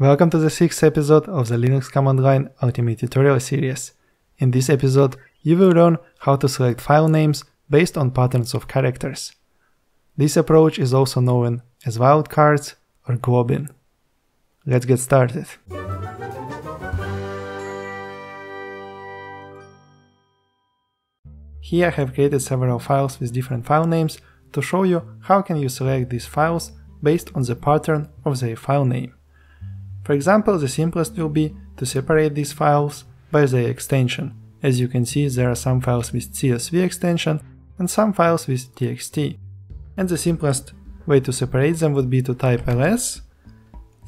Welcome to the sixth episode of the Linux command line Ultimate Tutorial series. In this episode, you will learn how to select file names based on patterns of characters. This approach is also known as wildcards or globbing. Let's get started. Here I have created several files with different file names to show you how can you select these files based on the pattern of their file name. For example, the simplest will be to separate these files by their extension. As you can see, there are some files with CSV extension and some files with txt. And the simplest way to separate them would be to type ls,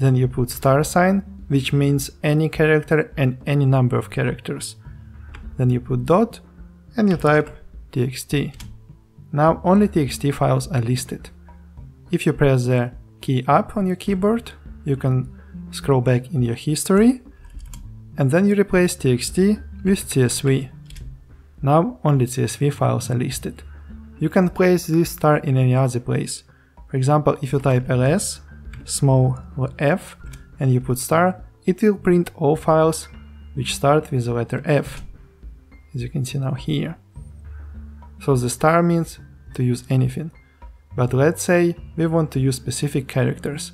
then you put star sign, which means any character and any number of characters. Then you put dot, and you type txt. Now only txt files are listed. If you press the key up on your keyboard, you can scroll back in your history, and then you replace txt with csv. Now only csv files are listed. You can place this star in any other place. For example, if you type ls, small f, and you put star, it will print all files which start with the letter f, as you can see now here. So the star means to use anything. But let's say we want to use specific characters.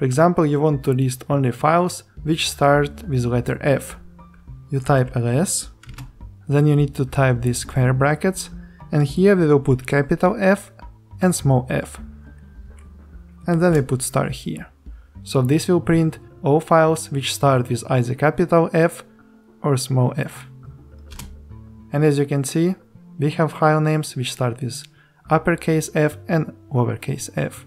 For example, you want to list only files which start with letter F. You type ls, then you need to type these square brackets, and here we will put capital F and small f. And then we put star here. So this will print all files which start with either capital F or small f. And as you can see, we have file names which start with uppercase f and lowercase f.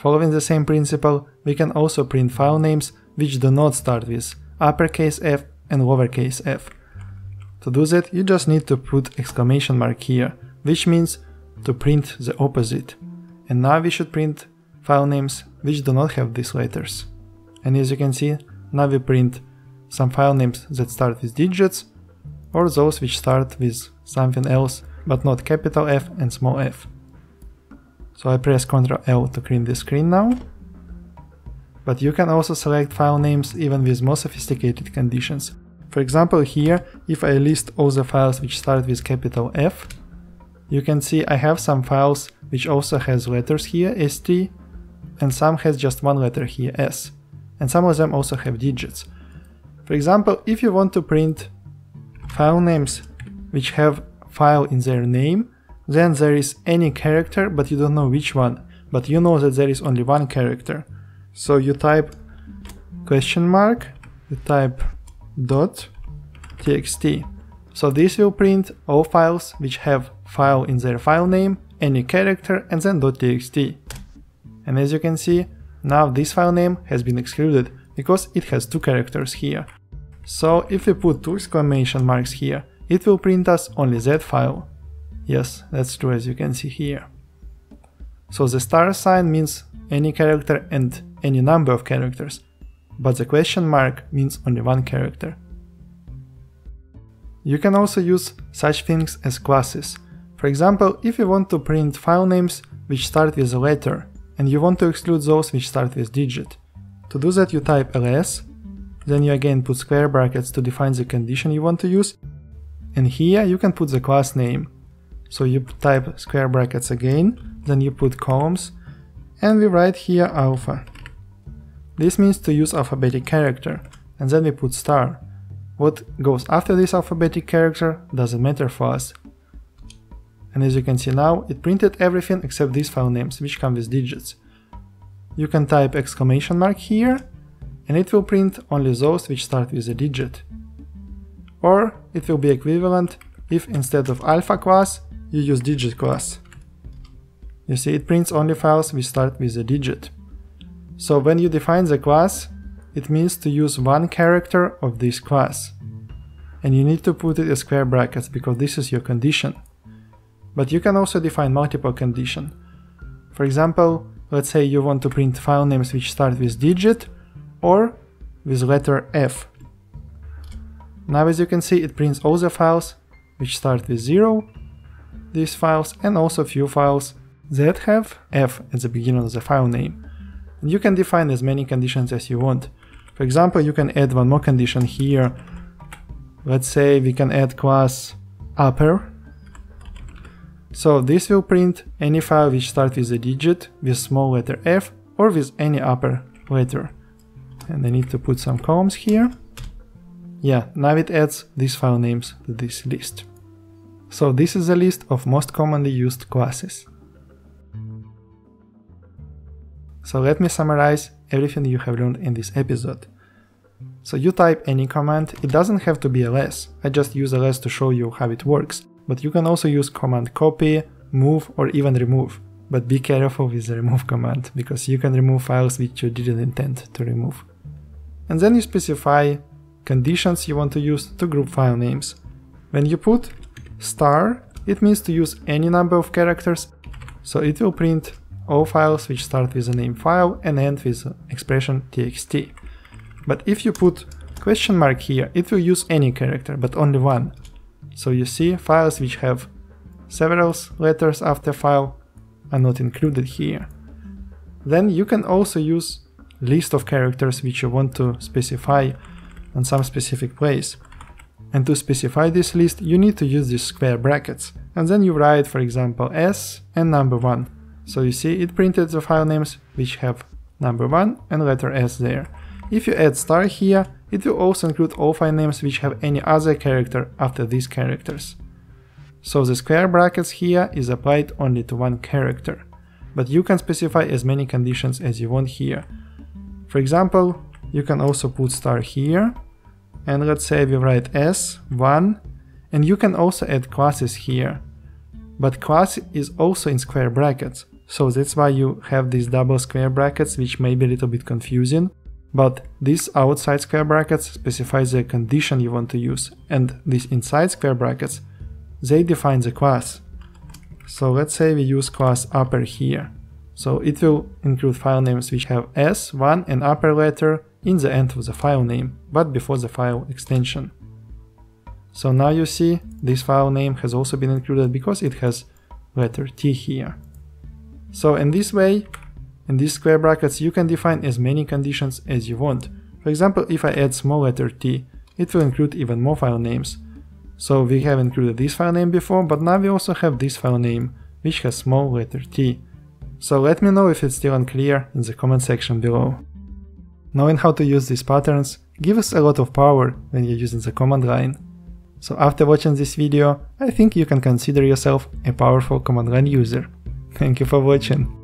Following the same principle, we can also print file names which do not start with uppercase f and lowercase f. To do that, you just need to put exclamation mark here, which means to print the opposite. And now we should print file names which do not have these letters. And as you can see, now we print some file names that start with digits or those which start with something else but not capital F and small f. So I press Ctrl L to clean the screen now. But you can also select file names even with more sophisticated conditions. For example here, if I list all the files which start with capital F, you can see I have some files which also has letters here, ST, and some has just one letter here, S. And some of them also have digits. For example, if you want to print file names which have file in their name, then there is any character, but you don't know which one. But you know that there is only one character. So you type question mark, you type dot txt. So this will print all files which have file in their file name, any character, and then dot .txt. And as you can see, now this file name has been excluded because it has two characters here. So if we put two exclamation marks here, it will print us only that file. Yes, that's true as you can see here. So the star sign means any character and any number of characters, but the question mark means only one character. You can also use such things as classes. For example, if you want to print file names which start with a letter, and you want to exclude those which start with digit. To do that you type ls, then you again put square brackets to define the condition you want to use, and here you can put the class name. So you type square brackets again, then you put columns, and we write here alpha. This means to use alphabetic character, and then we put star. What goes after this alphabetic character doesn't matter for us. And as you can see now, it printed everything except these file names, which come with digits. You can type exclamation mark here, and it will print only those which start with a digit. Or it will be equivalent if instead of alpha class you use digit class. You see it prints only files which start with a digit. So when you define the class, it means to use one character of this class. And you need to put it in square brackets because this is your condition. But you can also define multiple condition. For example, let's say you want to print file names which start with digit or with letter F. Now as you can see it prints all the files which start with 0 these files and also a few files that have f at the beginning of the file name. And you can define as many conditions as you want. For For example, you can add one more condition here. Let's say we can add class upper. So this will print any file which starts with a digit with small letter f or with any upper letter. And I need to put some columns here. Yeah, now it adds these file names to this list. So this is a list of most commonly used classes. So let me summarize everything you have learned in this episode. So you type any command, it doesn't have to be ls, I just use ls to show you how it works, but you can also use command copy, move or even remove. But be careful with the remove command, because you can remove files which you didn't intend to remove. And then you specify conditions you want to use to group file names. When you put star, it means to use any number of characters, so it will print all files which start with a name file and end with expression txt. But if you put question mark here, it will use any character, but only one. So you see files which have several letters after file are not included here. Then you can also use list of characters which you want to specify on some specific place. And to specify this list, you need to use these square brackets. And then you write, for example, s and number 1. So you see it printed the file names which have number 1 and letter s there. If you add star here, it will also include all file names which have any other character after these characters. So the square brackets here is applied only to one character, but you can specify as many conditions as you want here. For example, you can also put star here, and let's say we write s1, and you can also add classes here. But class is also in square brackets, so that's why you have these double square brackets which may be a little bit confusing. But this outside square brackets specifies the condition you want to use, and these inside square brackets, they define the class. So let's say we use class upper here. So it will include file names which have s, 1 and upper letter in the end of the file name, but before the file extension. So now you see this file name has also been included because it has letter T here. So in this way, in these square brackets, you can define as many conditions as you want. For example, if I add small letter t, it will include even more file names. So we have included this file name before, but now we also have this file name, which has small letter t. So let me know if it's still unclear in the comment section below. Knowing how to use these patterns gives us a lot of power when you're using the command line. So after watching this video, I think you can consider yourself a powerful command line user. Thank you for watching.